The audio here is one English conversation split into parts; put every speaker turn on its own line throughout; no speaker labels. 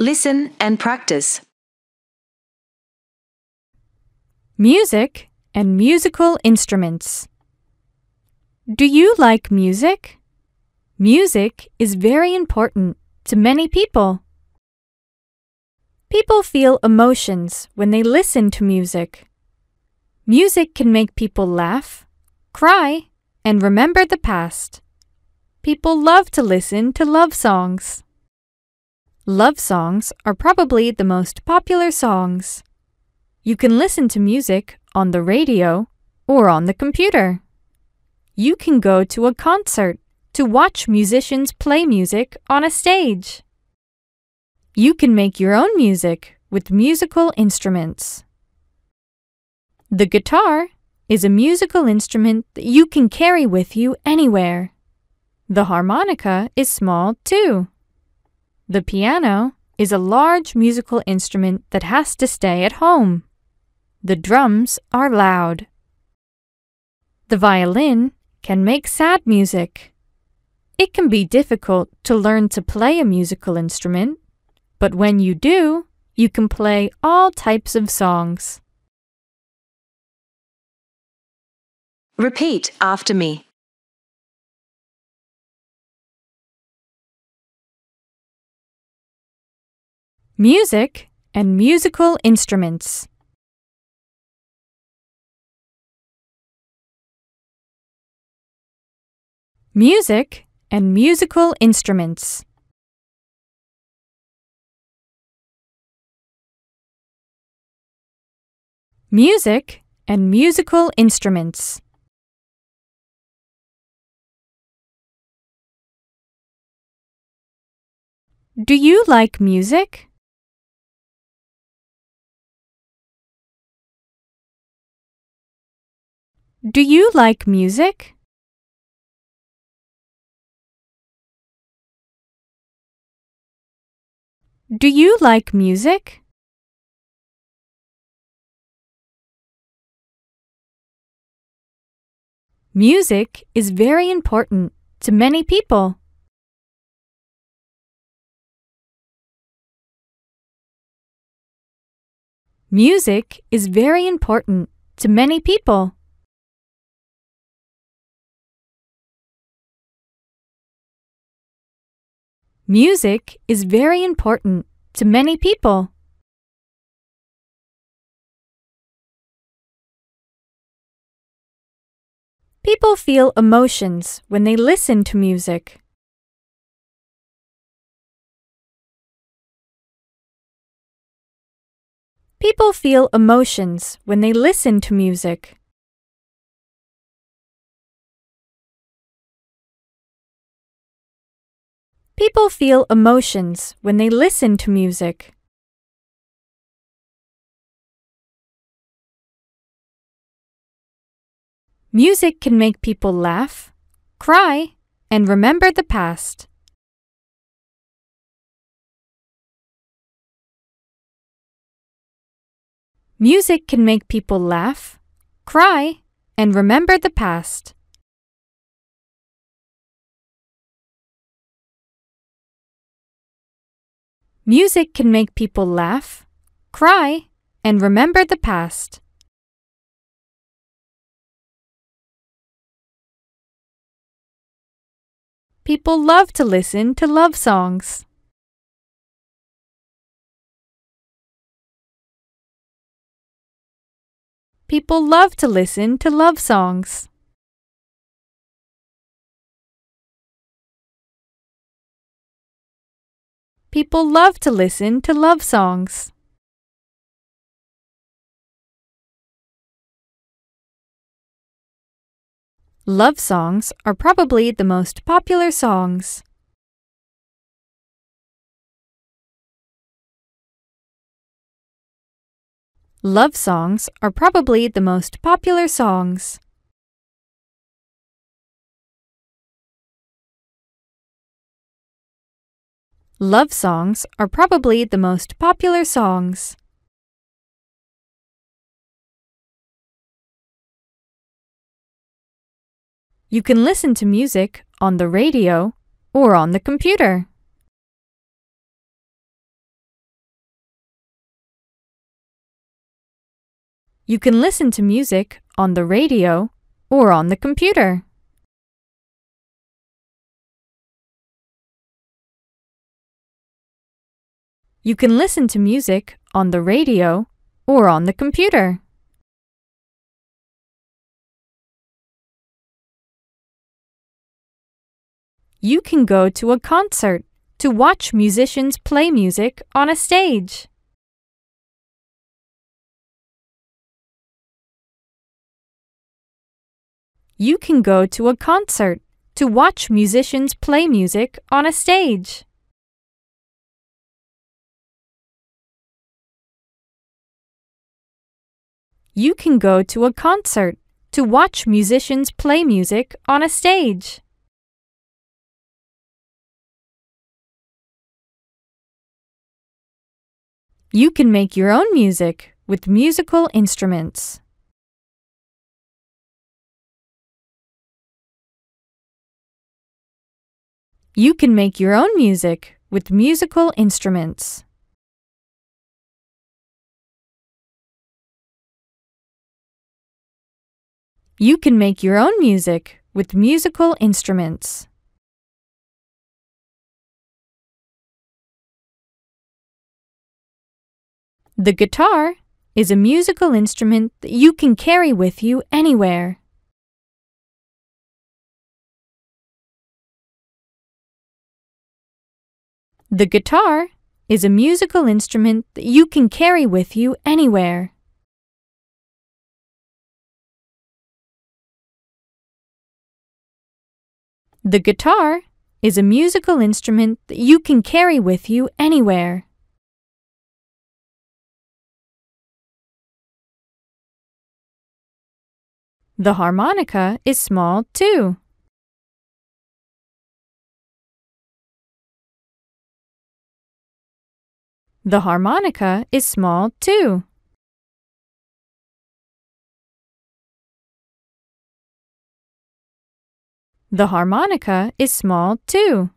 Listen and practice.
Music and musical instruments. Do you like music? Music is very important to many people. People feel emotions when they listen to music. Music can make people laugh, cry, and remember the past. People love to listen to love songs. Love songs are probably the most popular songs. You can listen to music on the radio or on the computer. You can go to a concert to watch musicians play music on a stage. You can make your own music with musical instruments. The guitar is a musical instrument that you can carry with you anywhere. The harmonica is small too. The piano is a large musical instrument that has to stay at home. The drums are loud. The violin can make sad music. It can be difficult to learn to play a musical instrument, but when you do, you can play all types of songs.
Repeat after me.
Music and musical instruments. Music and musical instruments. Music and musical instruments. Do you like music? Do you like music? Do you like music? Music is very important to many people. Music is very important to many people. Music is very important to many people. People feel emotions when they listen to music. People feel emotions when they listen to music. People feel emotions when they listen to music. Music can make people laugh, cry, and remember the past. Music can make people laugh, cry, and remember the past. Music can make people laugh, cry, and remember the past. People love to listen to love songs. People love to listen to love songs. People love to listen to love songs. Love songs are probably the most popular songs. Love songs are probably the most popular songs. Love songs are probably the most popular songs. You can listen to music on the radio or on the computer. You can listen to music on the radio or on the computer. You can listen to music on the radio or on the computer. You can go to a concert to watch musicians play music on a stage. You can go to a concert to watch musicians play music on a stage. You can go to a concert to watch musicians play music on a stage. You can make your own music with musical instruments. You can make your own music with musical instruments. You can make your own music with musical instruments. The guitar is a musical instrument that you can carry with you anywhere. The guitar is a musical instrument that you can carry with you anywhere. The guitar is a musical instrument that you can carry with you anywhere. The harmonica is small too. The harmonica is small too. The harmonica is small too.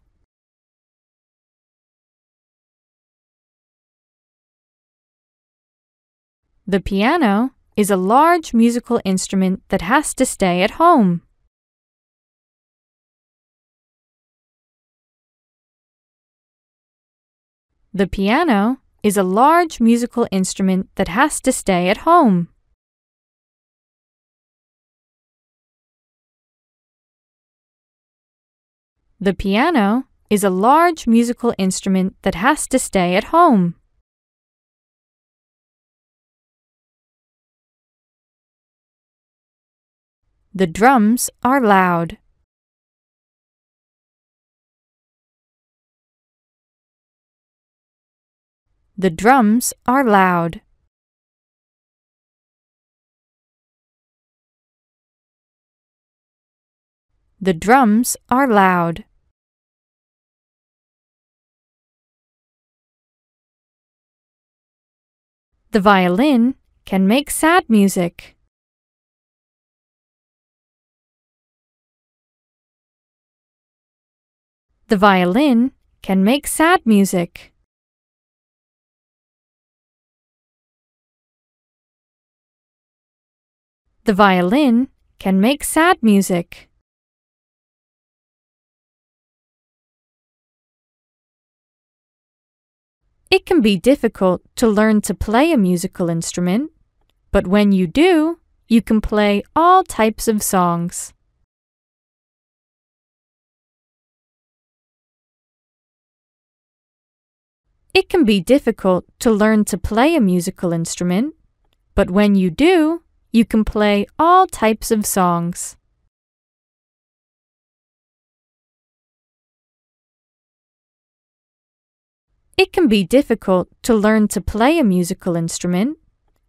The piano is a large musical instrument that has to stay at home. The piano is a large musical instrument that has to stay at home. The piano is a large musical instrument that has to stay at home. The drums are loud. The drums are loud. The drums are loud. The violin can make sad music. The violin can make sad music. The violin can make sad music. It can be difficult to learn to play a musical instrument, but when you do, you can play all types of songs. It can be difficult to learn to play a musical instrument, but when you do, you can play all types of songs. It can be difficult to learn to play a musical instrument,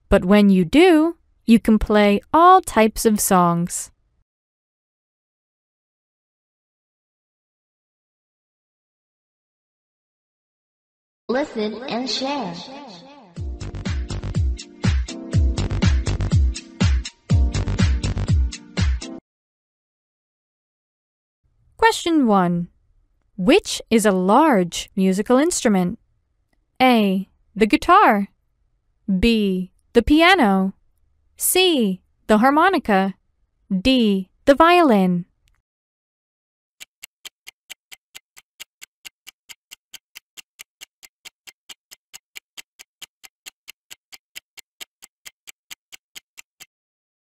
but when you do, you can play all types of songs.
Listen and share.
Question 1. Which is a large musical instrument? A. The guitar. B. The piano. C. The harmonica. D. The violin.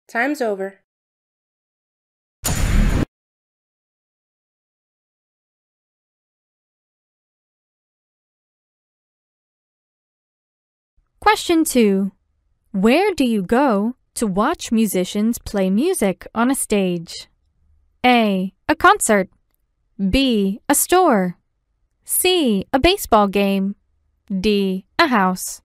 Time's over.
Question 2. Where do you go to watch musicians play music on a stage? A. A concert. B. A store. C. A baseball game. D. A house.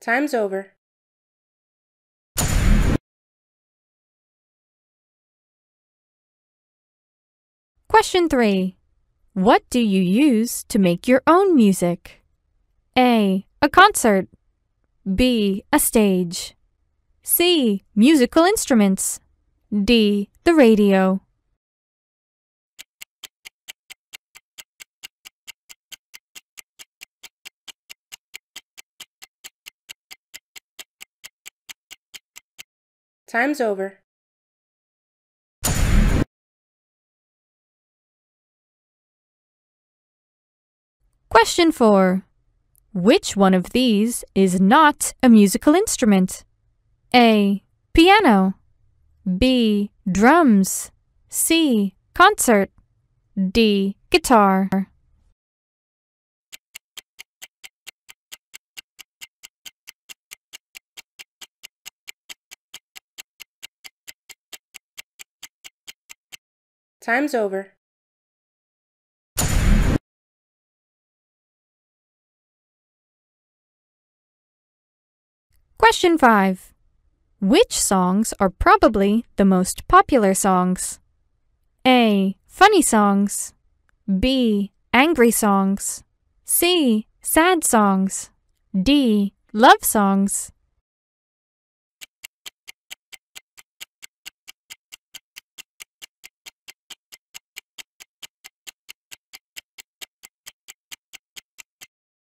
Time's over.
Question 3. What do you use to make your own music? A. A concert. B. A stage. C. Musical instruments. D. The radio.
Time's over.
Question 4. Which one of these is not a musical instrument? A. Piano. B. Drums. C. Concert. D. Guitar.
Time's over.
Question 5. Which songs are probably the most popular songs? A. Funny songs. B. Angry songs. C. Sad songs. D. Love songs.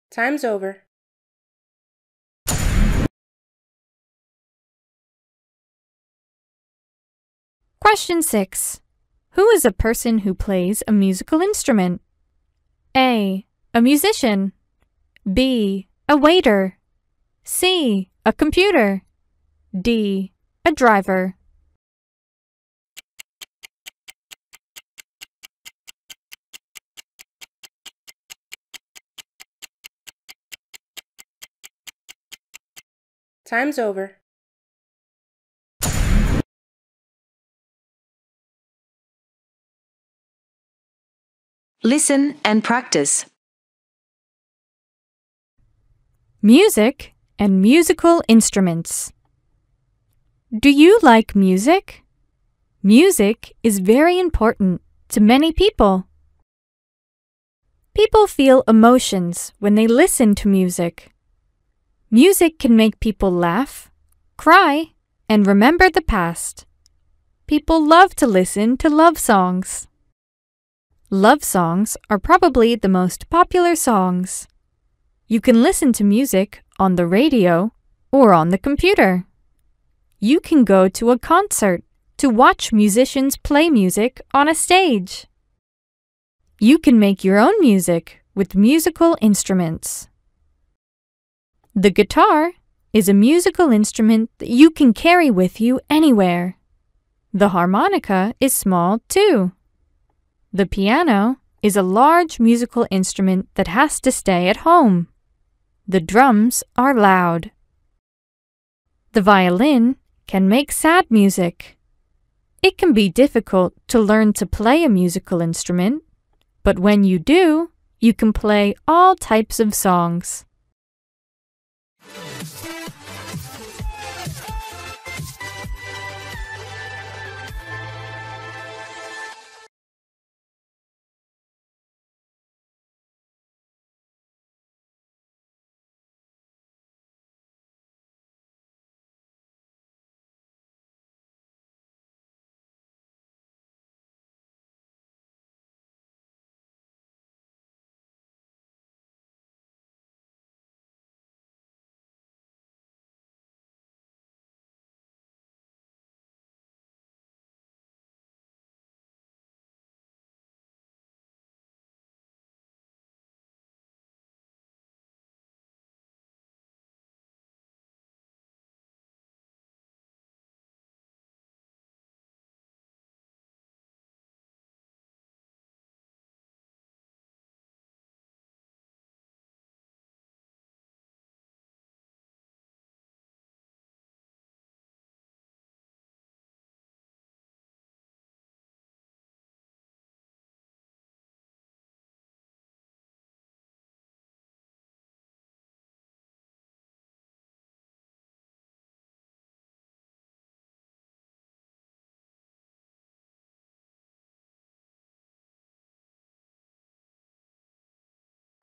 Time's over.
Question 6. Who is a person who plays a musical instrument? A. A musician. B. A waiter. C. A computer. D. A driver.
Time's over.
Listen and practice.
Music and musical instruments. Do you like music? Music is very important to many people. People feel emotions when they listen to music. Music can make people laugh, cry, and remember the past. People love to listen to love songs. Love songs are probably the most popular songs. You can listen to music on the radio or on the computer. You can go to a concert to watch musicians play music on a stage. You can make your own music with musical instruments. The guitar is a musical instrument that you can carry with you anywhere. The harmonica is small too. The piano is a large musical instrument that has to stay at home. The drums are loud. The violin can make sad music. It can be difficult to learn to play a musical instrument, but when you do, you can play all types of songs.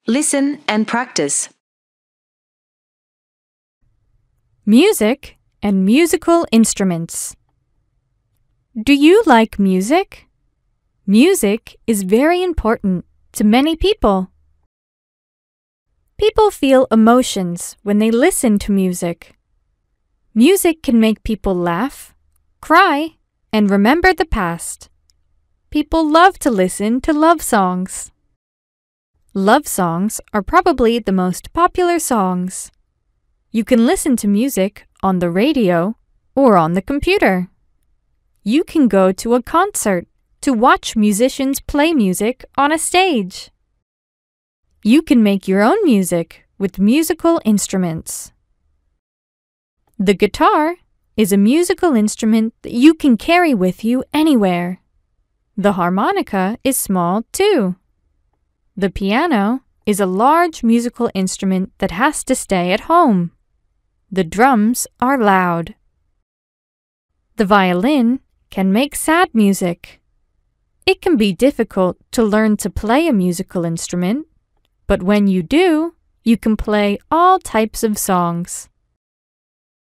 Listen and practice.
Music and musical instruments. Do you like music? Music is very important to many people. People feel emotions when they listen to music. Music can make people laugh, cry, and remember the past. People love to listen to love songs. Love songs are probably the most popular songs. You can listen to music on the radio or on the computer. You can go to a concert to watch musicians play music on a stage. You can make your own music with musical instruments. The guitar is a musical instrument that you can carry with you anywhere. The harmonica is small too. The piano is a large musical instrument that has to stay at home. The drums are loud. The violin can make sad music. It can be difficult to learn to play a musical instrument, but when you do, you can play all types of songs.